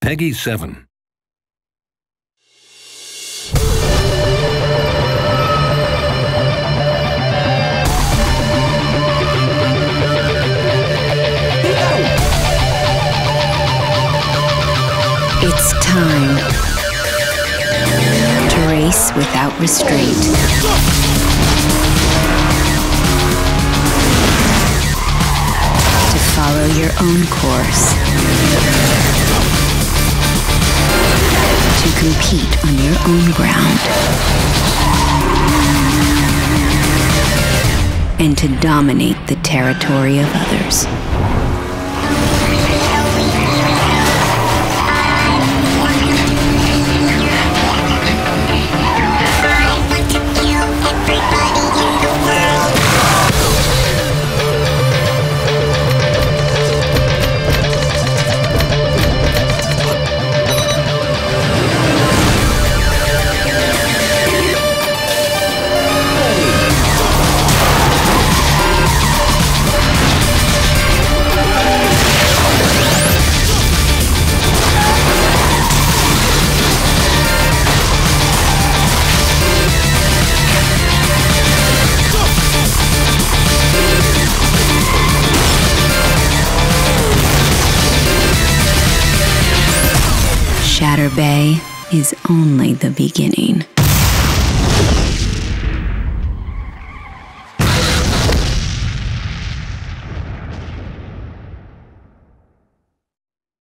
Peggy 7. It's time to race without restraint. To follow your own course. Compete on your own ground. And to dominate the territory of others. Bay is only the beginning.